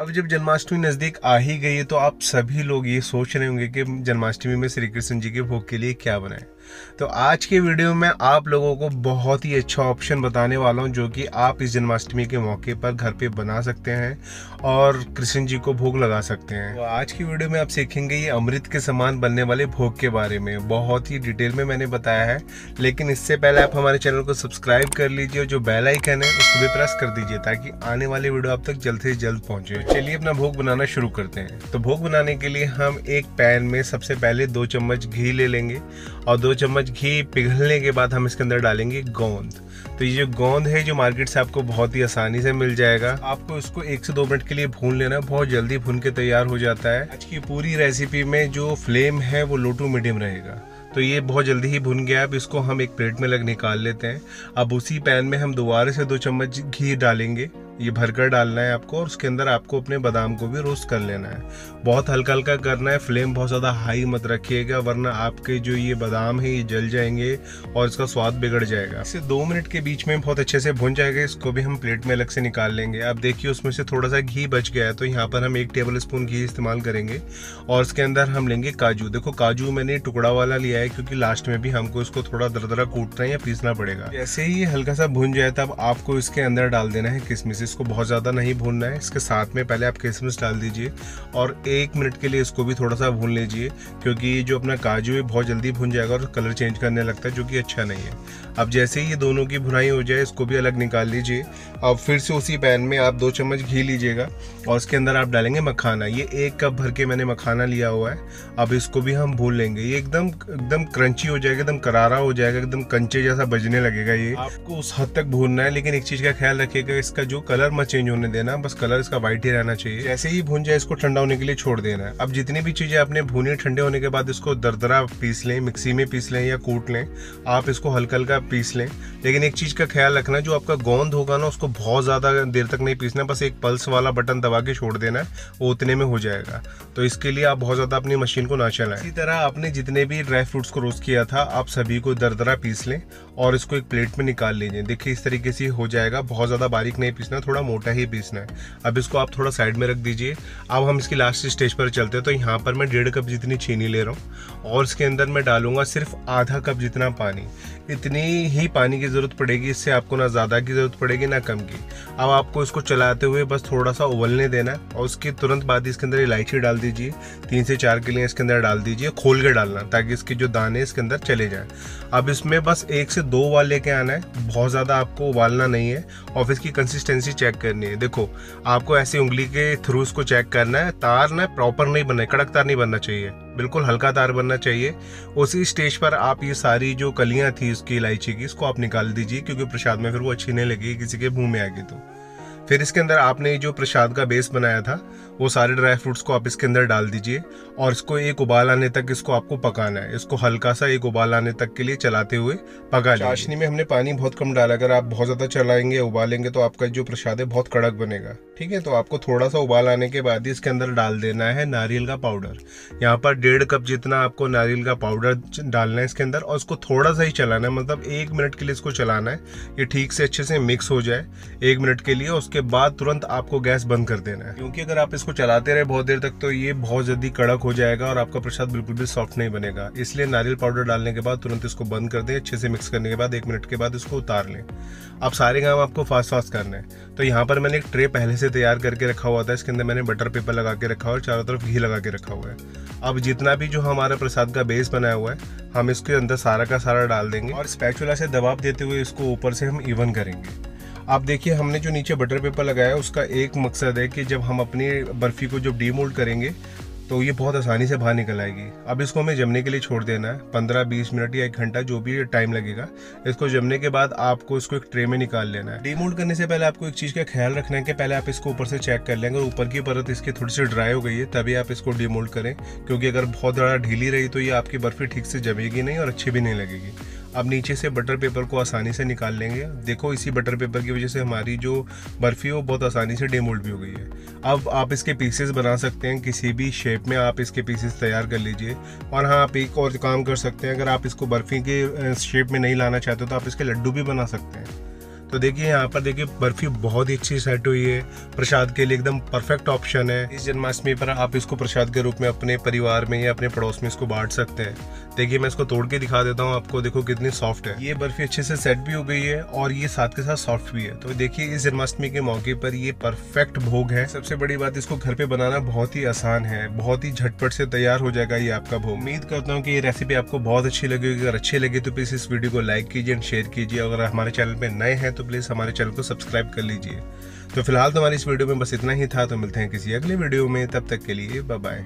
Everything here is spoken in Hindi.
अब जब जन्माष्टमी नज़दीक आ ही गई है तो आप सभी लोग ये सोच रहे होंगे कि जन्माष्टमी में श्री कृष्ण जी के भोग के लिए क्या बनाएँ? तो आज के वीडियो में आप लोगों को बहुत ही अच्छा ऑप्शन बताने वाला हूँ, जो कि आप इस जन्माष्टमी के मौके पर घर पे बना सकते हैं और कृष्ण जी को भोग लगा सकते हैं। तो आज की वीडियो में आप सीखेंगे ये अमृत के समान बनने वाले भोग के बारे में। बहुत ही डिटेल में मैंने बताया है, लेकिन इससे पहले आप हमारे चैनल को सब्सक्राइब कर लीजिए और जो बेल आइकन है, उसको भी प्रेस कर दीजिए, ताकि आने वाली वीडियो आप तक जल्द से जल्द पहुँचे। चलिए अपना भोग बनाना शुरू करते हैं। तो भोग बनाने के लिए हम एक पैन में सबसे पहले दो चम्मच घी ले लेंगे और दो चम्मच घी पिघलने के बाद हम इसके अंदर डालेंगे गोंद। तो ये जो गोंद है, जो मार्केट से आपको बहुत ही आसानी से मिल जाएगा। आपको इसको एक से दो मिनट के लिए भून लेना बहुत जल्दी भून के तैयार हो जाता है। आज की पूरी रेसिपी में जो फ्लेम है, वो लो टू मीडियम रहेगा। तो ये बहुत जल्दी ही भुन गया। अब इसको हम एक प्लेट में लग निकाल लेते हैं। अब उसी पैन में हम दोबारा से दो चम्मच घी डालेंगे। ये भरकर डालना है आपको और उसके अंदर आपको अपने बादाम को भी रोस्ट कर लेना है। बहुत हल्का हल्का करना है फ्लेम बहुत ज़्यादा हाई मत रखिएगा, वरना आपके जो ये बादाम है, ये जल जाएँगे और इसका स्वाद बिगड़ जाएगा। इसे दो मिनट के बीच में बहुत अच्छे से भुन जाएगा, इसको भी हम प्लेट में अलग से निकाल लेंगे। अब देखिए उसमें से थोड़ा सा घी बच गया है तो यहाँ पर हम एक टेबल स्पून घी इस्तेमाल करेंगे और उसके अंदर हम लेंगे काजू। देखो, काजू मैंने टुकड़ा वाला लिया है क्योंकि लास्ट में भी हमको इसको थोड़ा दरदरा कूटना है या पीसना पड़ेगा। जैसे ही हल्का सा भुन जाए तब आपको इसके अंदर डाल देना है किसमिस। इसको बहुत ज़्यादा नहीं भूनना है। इसके साथ में पहले आप किसमिस डाल दीजिए और एक मिनट के लिए इसको भी थोड़ा सा भून लीजिए क्योंकि जो अपना काजू है बहुत जल्दी भून जाएगा और कलर चेंज करने लगता है जो कि अच्छा नहीं है। अब जैसे ही ये दोनों की भुनाई हो जाए इसको भी अलग निकाल लीजिए। अब फिर से उसी पैन में आप दो चम्मच घी लीजिएगा और उसके अंदर आप डालेंगे मखाना। ये एक कप भर के मैंने मखाना लिया हुआ है। अब इसको भी हम भून लेंगे। ये एकदम एकदम क्रंची हो जाएगा एकदम करारा हो जाएगा एकदम कंचे जैसा बजने लगेगा ये। आपको उस हद तक भूनना है लेकिन एक चीज़ का ख्याल रखिएगा इसका जो कलर मत चेंज होने देना, बस कलर इसका व्हाइट ही रहना चाहिए। जैसे ही भून जाए, इसको ठंडा होने के लिए छोड़ देना है। अब जितनी भी चीज़ें आपने भूनी ठंडे होने के बाद इसको दरदरा पीस लें, मिक्सी में पीस लें या कूट लें, आप इसको हल्का हल्का पीस लें। लेकिन एक चीज़ का ख्याल रखना, जो आपका गोंद होगा ना, उसको बहुत ज़्यादा देर तक नहीं पीसना, बस एक पल्स वाला बटन दबा के छोड़ देना है वो उतने में हो जाएगा। तो इसके लिए आप बहुत ज़्यादा अपनी मशीन को ना चलाएँ। इसी तरह आपने जितने भी ड्राई फ्रूट्स को रोस्ट किया था, आप सभी को दरदरा पीस लें और इसको एक प्लेट में निकाल लीजिए। देखिए, इस तरीके से हो जाएगा। बहुत ज़्यादा बारीक नहीं पीसना थोड़ा मोटा ही पीसना है। अब इसको आप थोड़ा साइड में रख दीजिए। अब हम इसकी लास्ट स्टेज पर चलते हैं तो यहाँ पर मैं डेढ़ कप जितनी चीनी ले रहा हूँ और इसके अंदर मैं डालूँगा सिर्फ़ आधा कप जितना पानी। इतनी ही पानी की ज़रूरत पड़ेगी, इससे आपको ना ज़्यादा की ज़रूरत पड़ेगी, ना कम की। अब आपको इसको चलाते हुए बस थोड़ा सा उबलने देना है और उसके तुरंत बाद इसके अंदर इलायची डाल दीजिए। तीन से चार के लिए इसके अंदर डाल दीजिए, खोल के डालना ताकि इसके जो दाने इसके अंदर चले जाए। अब इसमें बस एक से दो उबाल लेके आना है। बहुत ज़्यादा आपको उबालना नहीं है। और इसकी कंसिस्टेंसी चेक करनी है। देखो, आपको ऐसी उंगली के थ्रू इसको चेक करना है, तार ना प्रॉपर नहीं बनना कड़क तार नहीं बनना चाहिए, बिल्कुल हल्का तार बनना चाहिए। उसी स्टेज पर आप ये सारी जो कलियाँ थी उसकी इलायची की, इसको आप निकाल दीजिए, क्योंकि प्रसाद में फिर वो अच्छी नहीं लगेगी, किसी के मुँह में आएगी तो। फिर इसके अंदर आपने जो प्रसाद का बेस बनाया था, वो सारे ड्राई फ्रूट्स को आप इसके अंदर डाल दीजिए और इसको एक उबाल आने तक इसको आपको पकाना है। इसको हल्का सा एक उबाल आने तक के लिए चलाते हुए पका चाशनी में हमने पानी बहुत कम डाला। अगर आप बहुत ज़्यादा चलाएँगे, उबालेंगे तो आपका जो प्रसाद है बहुत कड़क बनेगा। ठीक है तो आपको थोड़ा सा उबाल आने के बाद ही इसके अंदर डाल देना है नारियल का पाउडर यहाँ पर डेढ़ कप जितना आपको नारियल का पाउडर डालना है इसके अंदर और उसको थोड़ा सा ही चलाना है। मतलब एक मिनट के लिए इसको चलाना है, ये ठीक से अच्छे से मिक्स हो जाए। एक मिनट के लिए उसके बाद तुरंत आपको गैस बंद कर देना है। क्योंकि अगर आप इसको चलाते रहे बहुत देर तक तो ये बहुत जल्दी कड़क हो जाएगा और आपका प्रसाद बिल्कुल भी सॉफ्ट नहीं बनेगा। इसलिए नारियल पाउडर डालने के बाद तुरंत इसको बंद कर दें, अच्छे से मिक्स करने के बाद एक मिनट के बाद इसको उतार लें। अब सारे काम आपको फास्ट फास्ट करना है। तो यहाँ पर मैंने एक ट्रे पहले से तैयार करके रखा हुआ था, इसके अंदर मैंने बटर पेपर लगा के रखा है चारों तरफ़ घी लगा के रखा हुआ है। अब जितना भी जो हमारा प्रसाद का बेस बनाया हुआ है, हम इसके अंदर सारा का सारा डाल देंगे और स्पैचुला से दबाव देते हुए इसको ऊपर से हम इवन करेंगे। आप देखिए, हमने जो नीचे बटर पेपर लगाया है उसका एक मकसद है कि जब हम अपनी बर्फ़ी को जब डीमोल्ड करेंगे तो ये बहुत आसानी से बाहर निकल आएगी। अब इसको हमें जमने के लिए छोड़ देना है, पंद्रह बीस मिनट या एक घंटा, जो भी टाइम लगेगा। इसको जमने के बाद आपको इसको एक ट्रे में निकाल लेना है। डीमोल्ड करने से पहले आपको एक चीज़ का ख्याल रखना है कि पहले आप इसको ऊपर से चेक कर लेंगे ऊपर की परत इसकी थोड़ी सी ड्राई हो गई है, तभी आप इसको डीमोल्ड करें। क्योंकि अगर बहुत ज़्यादा ढीली रही तो ये आपकी बर्फ़ी ठीक से जमेगी नहीं और अच्छी भी नहीं लगेगी। अब नीचे से बटर पेपर को आसानी से निकाल लेंगे। देखो, इसी बटर पेपर की वजह से हमारी जो बर्फ़ी है, वो बहुत आसानी से डेमोल्ड भी हो गई है। अब आप इसके पीसेस बना सकते हैं, किसी भी शेप में आप इसके पीसेस तैयार कर लीजिए। और हाँ आप एक और काम कर सकते हैं, अगर आप इसको बर्फ़ी के शेप में नहीं लाना चाहते तो आप इसके लड्डू भी बना सकते हैं। तो देखिए, यहाँ पर देखिए, बर्फ़ी बहुत ही अच्छी सेट हुई है। प्रसाद के लिए एकदम परफेक्ट ऑप्शन है। इस जन्माष्टमी पर आप इसको प्रसाद के रूप में अपने परिवार में या अपने पड़ोस में इसको बांट सकते हैं। देखिए, मैं इसको तोड़ के दिखा देता हूँ आपको। देखो कितनी सॉफ्ट है। ये बर्फ़ी अच्छे से सेट भी हो गई है और ये साथ के साथ सॉफ्ट भी है। तो देखिए, इस जन्माष्टमी के मौके पर ये परफेक्ट भोग है। सबसे बड़ी बात, इसको घर पे बनाना बहुत ही आसान है। बहुत ही झटपट से तैयार हो जाएगा ये आपका भोग। उम्मीद करता हूँ कि ये रेसिपी आपको बहुत अच्छी लगेगी अगर अच्छी लगी तो प्लीज़ इस वीडियो को लाइक कीजिए एंड शेयर कीजिए। अगर हमारे चैनल पे नए हैं तो प्लीज़ हमारे चैनल को सब्सक्राइब कर लीजिए। तो फ़िलहाल तो हमारी इस वीडियो में बस इतना ही था तो मिलते हैं किसी अगले वीडियो में। तब तक के लिए बाय